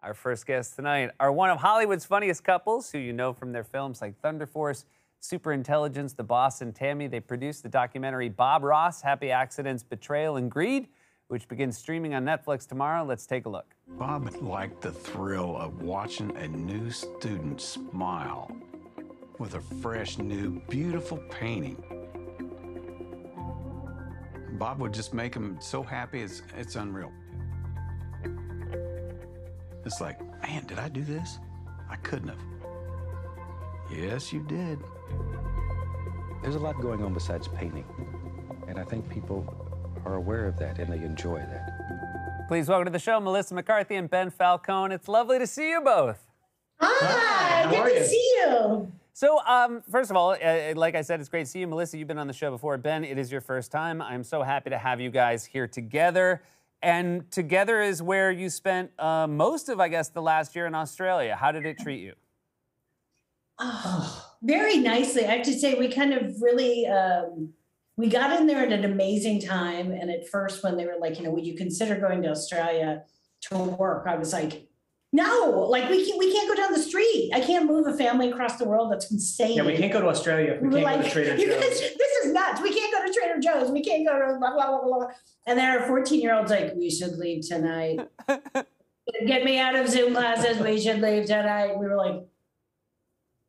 Our first guests tonight are one of Hollywood's funniest couples who you know from their films like Thunder Force, Superintelligence, The Boss, and Tammy. They produced the documentary Bob Ross Happy Accidents, Betrayal, and Greed, which begins streaming on Netflix tomorrow. Let's take a look. Bob liked the thrill of watching a new student smile with a fresh, new, beautiful painting. Bob would just make him so happy, it's, it's unreal. It's like, man, did I do this? I couldn't have. Yes, you did. There's a lot going on besides painting. And I think people are aware of that and they enjoy that. Please welcome to the show Melissa McCarthy and Ben Falcone. It's lovely to see you both. Hi, how good to you? see you. So, um, first of all, uh, like I said, it's great to see you. Melissa, you've been on the show before. Ben, it is your first time. I'm so happy to have you guys here together. And together is where you spent uh, most of, I guess, the last year in Australia. How did it treat you? Oh, very nicely. I have to say, we kind of really um, we got in there at an amazing time. And at first, when they were like, you know, would you consider going to Australia to work? I was like, no, like we can't we can't go down the street. I can't move a family across the world. That's insane. Yeah, we can't go to Australia. if We We were can't like, go to Trader "You guys, Joe's. this is nuts. We can't go to Trader Joe's. We can't go to blah, blah, blah, blah, blah. And there are 14 year old's like, we should leave tonight. Get me out of Zoom classes. We should leave tonight. We were like,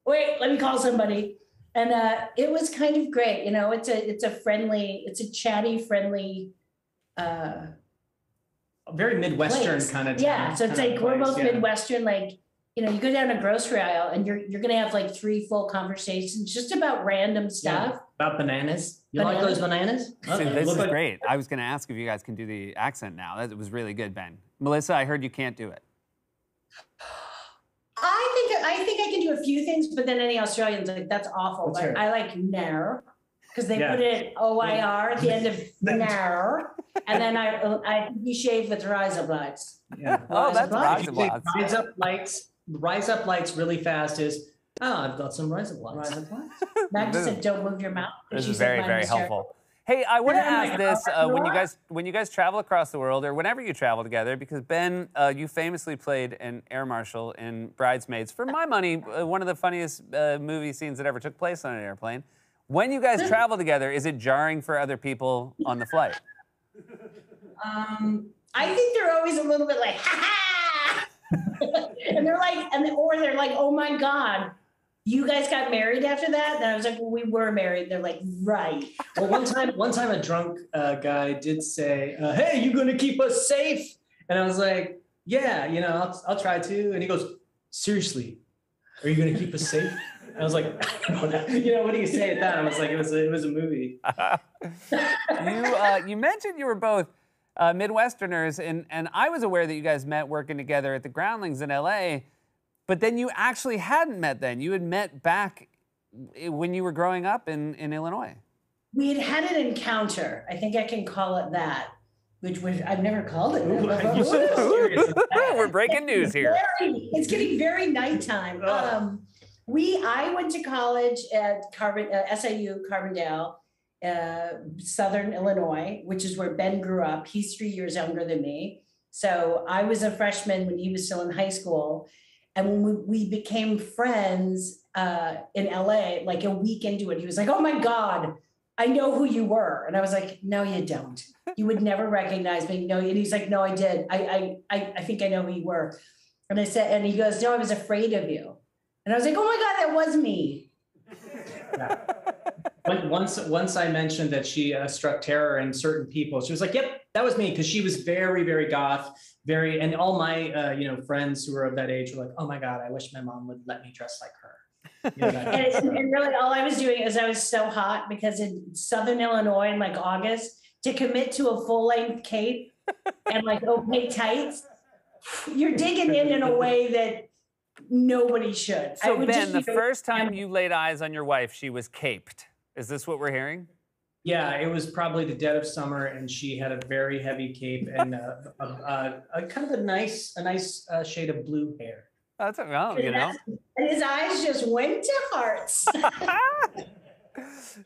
wait, let me call somebody. And uh, it was kind of great. You know, it's a it's a friendly, it's a chatty, friendly uh Very Midwestern place. kind of. Yeah. So it's like we're both yeah. Midwestern, like you know, you go down a grocery aisle and you're you're gonna have like three full conversations just about random stuff. About bananas. You like Bananas. those bananas? See, this look is like- great. I was going to ask if you guys can do the accent now. That was really good, Ben. Melissa, I heard you can't do it. I think I think I can do a few things, but then any Australians like that's awful. Let's But hear. I like nar because they Yeah. put it O I R at the end of nar, and then I I we shave with rizoblites. Yeah. Oh, that's Rise Up Lights. rise up lights. Rise up lights really fast is. Oh, I've got some rise up lights. Rise Matt just said, "Don't move your mouth." and This is very, very helpful. Hey, I want to Yeah, ask this uh, uh, when you guys when you guys travel across the world or whenever you travel together, because Ben, uh, you famously played an air marshal in Bridesmaids. For my money, uh, one of the funniest uh, movie scenes that ever took place on an airplane. When you guys travel together, is it jarring for other people on the flight? Um, I think they're always a little bit like, ha ha, and they're like, and or they're like, oh my god, you guys got married after that? And I was like, well, we were married. They're like, right. Well, one time, one time, a drunk uh, guy did say, uh, "Hey, you gonna keep us safe?" And I was like, "Yeah, you know, I'll, I'll try to." And he goes, "Seriously, are you gonna keep us safe?" And I was like, "You know, what do you say at that?" I was like, "It was a, it was a movie." you uh, you mentioned you were both uh, Midwesterners, and and I was aware that you guys met working together at the Groundlings in L.A. But then you actually hadn't met then. You had met back eh, when you were growing up in, in Illinois. We had had an encounter. I think I can call it that, which was I've never called it. Ooh, that. you so serious. We're breaking news here. Very- it's getting very nighttime. Um, we I went to college at Carbon uh, SIU Carbondale, uh, Southern Illinois, which is where Ben grew up. He's three years younger than me, so I was a freshman when he was still in high school, and when we, we became friends uh, in LA, like a week into it, he was like, "Oh my God." I know who you were. And I was like, no, you don't. You would never recognize me. No, and he's like, no, I did. I I I, I think I know who you were. And I said, and he goes, no, I was afraid of you. And I was like, oh my God, that was me. When- Once, once I mentioned that she uh, struck terror in certain people, she was like, "Yep, that was me," because she was very, very goth, very, and all my, uh, you know, friends who were of that age were like, "Oh my god, I wish my mom would let me dress like her." And, kind of it's, stuff. and really, all I was doing is I was so hot because in Southern Illinois in like August, to commit to a full length cape and like opaque tights, you're digging in in a way that nobody should. So, Ben, the you know, first time you laid eyes on your wife, she was caped. Is this what we're hearing? Yeah, it was probably the dead of summer, and she had a very heavy cape and uh, a, a, a kind of a nice, a nice uh, shade of blue hair. That's a well, you know. And his eyes just went to hearts.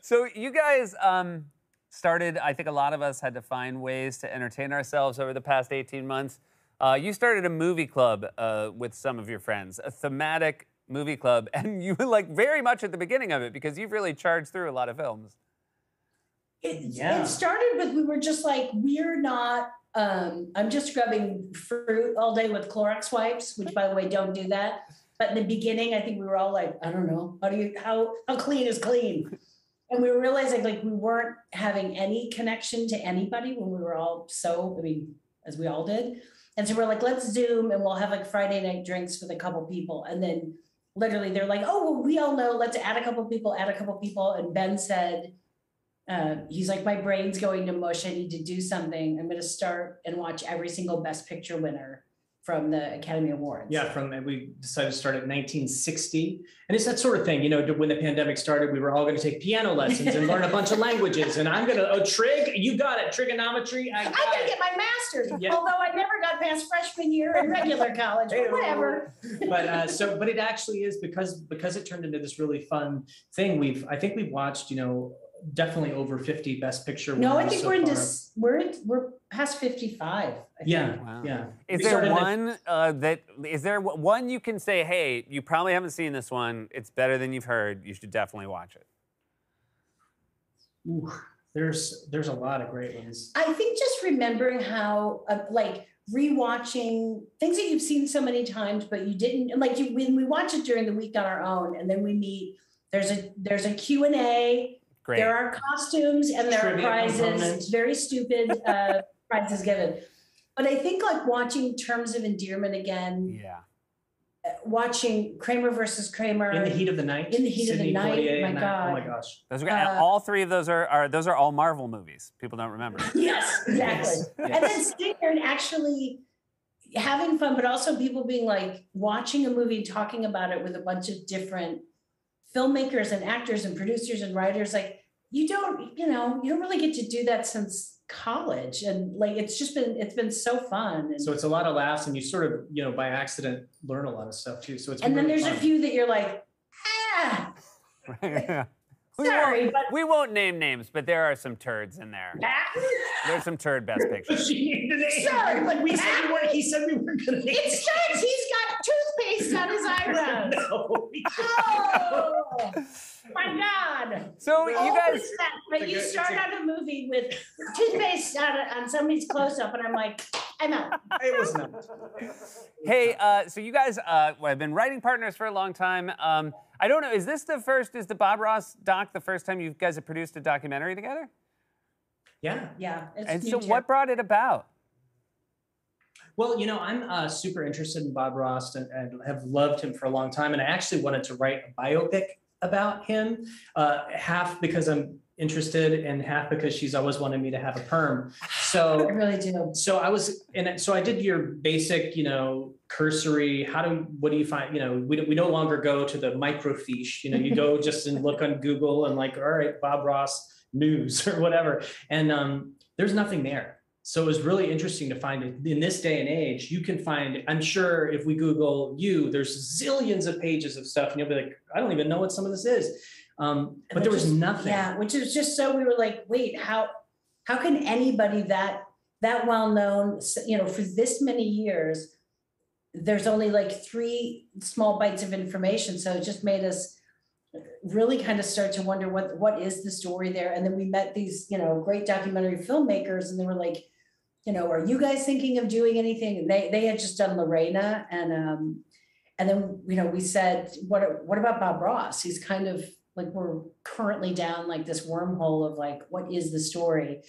so you guys um, started. I think a lot of us had to find ways to entertain ourselves over the past 18 months. Uh, you started a movie club uh, with some of your friends, a thematic movie club, and you were like very much at the beginning of it because you've really charged through a lot of films. It, Yeah. it started with we were just like we're not. Um, I'm just scrubbing fruit all day with Clorox wipes, which by the way don't do that. But in the beginning, I think we were all like, I don't know, how do you how how clean is clean? And we were realizing like we weren't having any connection to anybody when we were all so, I mean, as we all did. And so we're like, let's zoom and we'll have like Friday night drinks with a couple people. And then literally they're like, oh, well, we all know, let's add a couple people, add a couple people. And Ben said, uh, he's like, my brain's going to mush. I need to do something. I'm going to start and watch every single Best Picture winner from the Academy Awards. Yeah, from we decided to start at 1960, and it's that sort of thing. You know, when the pandemic started, we were all going to take piano lessons and learn a bunch of languages. And I'm gonna oh trig, you got it, trigonometry. I I got gotta it. get my master's, Yeah. although I never got past freshman year in regular college, but whatever. but uh, so but it actually is because because it turned into this really fun thing we've i think we've watched you know definitely over 50 best picture No, I think so we're in far. s- we're, in- we're past 55. I think. yeah Wow. yeah Is We there started at- one uh, that is there one you can say, hey, you probably haven't seen this one. It's better than you've heard. You should definitely watch it. Ooh, there's there's a lot of great ones I think just remembering how, uh, like, rewatching things that you've seen so many times, but you didn't like you when we watch it during the week on our own, and then we meet. There's a there's a Q and A. Great. There are costumes and there Trivia are prizes. components. Very stupid uh, prizes given. But I think like watching Terms of Endearment again, yeah. uh, watching Kramer versus Kramer. in the heat of the night In the Heat of the Night, Poitier my and that- oh my gosh Those are great. Uh, all three of those are, are those are all Marvel movies. People don't remember. Yes, exactly. Yes, And then sitting there and actually having fun, but also people being like watching a movie, talking about it with a bunch of different filmmakers and actors and producers and writers. Like you don't, you know, you don't really get to do that since college. And like it's just been it's been so fun. And, so it's a lot of laughs and you sort of you know by accident learn a lot of stuff too so it's and then really there's a few that you're like, ah, we, sorry, won't, but we won't name names, but there are some turds in there. ah, There's some turd best pictures. sorry, but we said we weren't he said we weren't gonna name it starts, he's got toothpaste on his eyebrows. no. Oh my God. So you Oh, guys, that, But you good- start out a movie with toothpaste on, on somebody's close up, and I'm like, I'm out. it was not hey, uh, so you guys uh, have been writing partners for a long time. Um, I don't know. Is this the first? Is the Bob Ross doc the first time you guys have produced a documentary together? yeah Yeah. It's And so, too. what brought it about? Well, you know, I'm uh, super interested in Bob Ross and, and have loved him for a long time. And I actually wanted to write a biopic about him, uh, half because I'm interested and half because she's always wanted me to have a perm. So I really do. so I was, and so I did your basic, you know, cursory, how do, what do you find, you know, we, we no longer go to the microfiche, you know, you go just and look on Google and like, all right, Bob Ross news or whatever. And um, there's nothing there. So it was really interesting to find it in this day and age. You can find, I'm sure if we Google you, there's zillions of pages of stuff, and you'll be like, I don't even know what some of this is. Um, but there was is- nothing. Yeah, which is just so we were like, wait, how how can anybody that that well known, you know, for this many years, there's only like three small bites of information. So it just made us really kind of start to wonder what what is the story there. And then we met these, you know, great documentary filmmakers, and they were like, you know, are you guys thinking of doing anything? And they they had just done Lorena, and um, and then you know we said, what what about Bob Ross? He's kind of like we're currently down like this wormhole of like what is the story,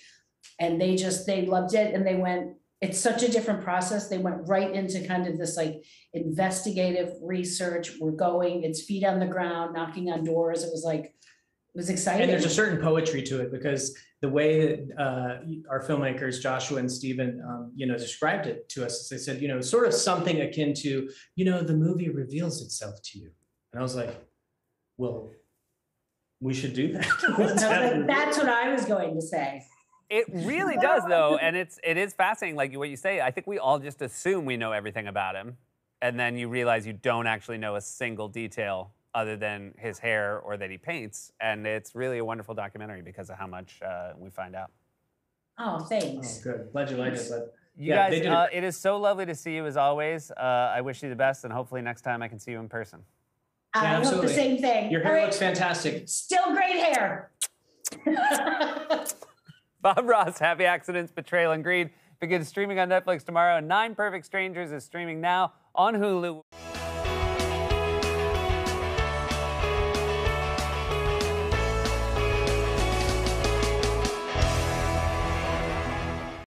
and they just they loved it, and they went. It's such a different process. They went right into kind of this like investigative research. We're going. It's feet on the ground, knocking on doors. It was like was exciting. And there's a certain poetry to it because the way that uh, our filmmakers, Joshua and Stephen, um, you know, described it to us, is they said, you know, sort of something akin to, you know, the movie reveals itself to you. And I was like, well, we should do that. Like, That's what I was going to say. It really does, though, and it's it is fascinating. Like what you say, I think we all just assume we know everything about him, and then you realize you don't actually know a single detail other than his hair or that he paints, and it's really a wonderful documentary because of how much uh, we find out. Oh, Oh, thanks. good. Glad you liked it. But You Yeah, guys, uh, it is so lovely to see you as always. Uh, I wish you the best, and hopefully next time I can see you in person. I hope the same thing. Your hair right, looks fantastic. Still great hair. Bob Ross, Happy Accidents, Betrayal, and Greed begins streaming on Netflix tomorrow. and Nine Perfect Strangers is streaming now on Hulu.